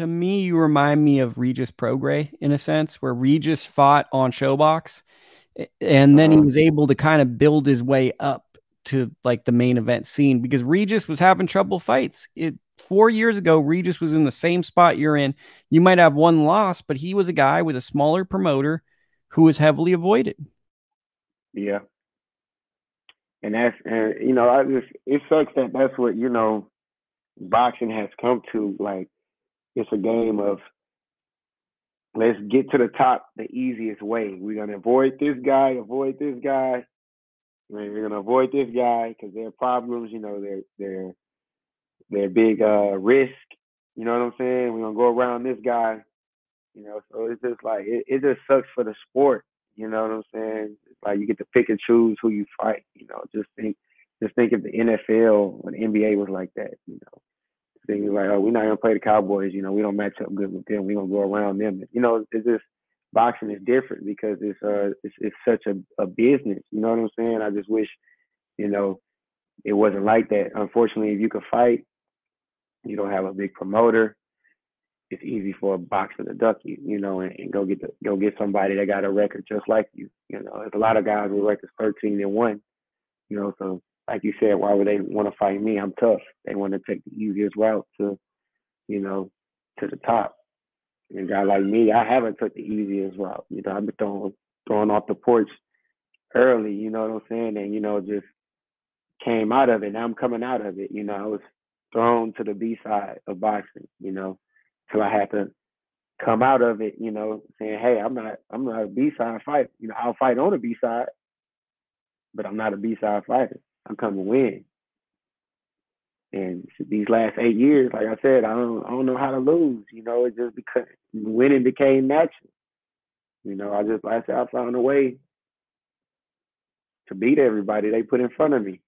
to me, you remind me of Regis Prograis in a sense, where Regis fought on ShoBox, and then he uh-huh. was able to kind of build his way up to like the main event scene because Regis was having trouble fights. It four years ago, Regis was in the same spot you're in. You might have one loss, but he was a guy with a smaller promoter who was heavily avoided. Yeah. And that's and you know, I just it sucks that that's what, you know, boxing has come to. Like it's a game of let's get to the top the easiest way. We're gonna avoid this guy, avoid this guy. We're gonna avoid this guy because there are problems. You know, they're they're they're big uh, risk. You know what I'm saying? We're gonna go around this guy. You know, so it's just like it, it just sucks for the sport. You know what I'm saying? It's like you get to pick and choose who you fight. You know, just think, just think if the NFL or NBA was like that. You know, things like, oh, we're not gonna play the Cowboys. You know, we don't match up good with them. We're gonna go around them. You know, it's just boxing is different because it's uh it's, it's such a, a business. You know what I'm saying? I just wish, you know, it wasn't like that. Unfortunately, if you could fight, you don't have a big promoter. It's easy for a boxer to duck you, you know, and, and go get the, go get somebody that got a record just like you. You know, there's a lot of guys with records 13 and one. You know, so like you said, why would they want to fight me? I'm tough. They want to take the easiest route to, you know, to the top. And a guy like me, I haven't took the easiest route. You know, I've been throwing throwing off the porch early. You know what I'm saying? And you know, just came out of it. Now I'm coming out of it. You know, I was thrown to the B side of boxing. You know, till I had to come out of it. You know, saying, hey, I'm not I'm not a B side fighter. You know, I'll fight on a B side, but I'm not a B side fighter. I'm coming win. And these last eight years, like I said, I don't I don't know how to lose. You know, it just because winning became natural. You know, I just like I said, I found a way to beat everybody they put in front of me.